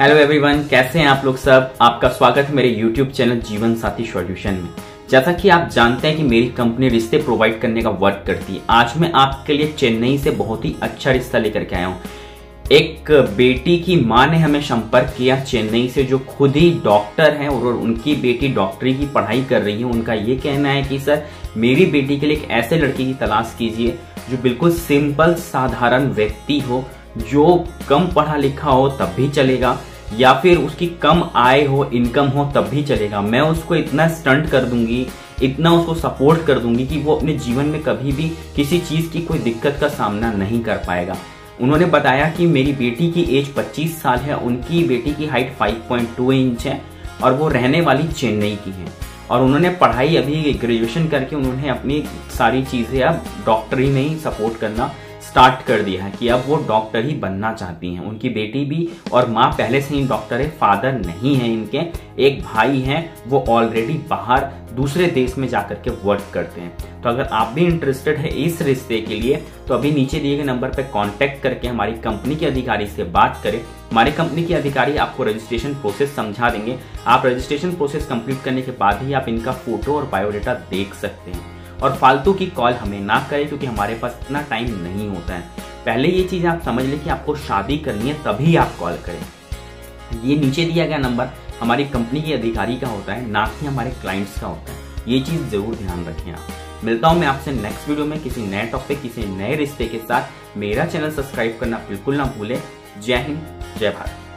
Hello everyone कैसे हैं आप लोग सब? आपका स्वागत है मेरे यूट्यूब चैनल जीवन साथी सॉल्यूशन में। जैसा कि आप जानते हैं कि मेरी कंपनी रिश्ते प्रोवाइड करने का वर्क करती है। आज मैं आपके लिए चेन्नई से बहुत ही अच्छा रिश्ता लेकर के आया हूँ। एक बेटी की माँ ने हमें संपर्क किया चेन्नई से, जो खुद ही डॉक्टर हैं और उनकी बेटी डॉक्टरी की पढ़ाई कर रही है। उनका ये कहना है कि, सर, मेरी बेटी के लिए एक ऐसे लड़के की तलाश कीजिए, जो बिल्कुल सिंपल साधारण व्यक्ति हो जो कम पढ़ा लिखा हो तब भी चलेगा, या फिर उसकी कम आय हो इनकम हो, तब भी चलेगा। मैं उसको इतना स्टंट कर दूँगी, इतना उसको सपोर्ट कर दूँगी कि वो अपने जीवन में कभी भी किसी चीज़ की कोई दिक्कत का सामना नहीं कर पाएगा। उन्होंने बताया कि मेरी बेटी की एज 25 साल है, उनकी बेटी की हाइट 5.2 इंच है और वो रहने वाली चेन्नई की है। और उन्होंने पढ़ाई अभी ग्रेजुएशन करके उन्होंने अपनी सारी चीज़ें, अब डॉक्टरी में ही सपोर्ट करना स्टार्ट कर दिया है कि अब वो डॉक्टर ही बनना चाहती हैं। उनकी बेटी भी और माँ पहले से ही डॉक्टर है फादर नहीं है इनके। एक भाई हैं, वो ऑलरेडी बाहर दूसरे देश में जाकर के वर्क करते हैं। तो अगर आप भी इंटरेस्टेड है इस रिश्ते के लिए तो अभी नीचे दिए गए नंबर पर कॉन्टेक्ट करके हमारी कंपनी के अधिकारी से बात करें। हमारी कंपनी के अधिकारी आपको रजिस्ट्रेशन प्रोसेस समझा देंगे। आप रजिस्ट्रेशन प्रोसेस कंप्लीट करने के बाद ही आप इनका फ़ोटो और बायोडेटा देख सकते हैं। और फालतू की कॉल हमें ना करें, क्योंकि हमारे पास इतना टाइम नहीं होता है। पहले ये चीज़ आप समझ लें कि आपको शादी करनी है, तभी आप कॉल करें। ये नीचे दिया गया नंबर हमारी कंपनी के अधिकारी का होता है, ना कि हमारे क्लाइंट्स का होता है। ये चीज़ ज़रूर ध्यान रखें आप। मिलता हूँ मैं आपसे नेक्स्ट वीडियो में किसी नए टॉपिक किसी नए रिश्ते के साथ। मेरा चैनल सब्सक्राइब करना बिल्कुल ना भूलें। जय हिंद, जय भारत।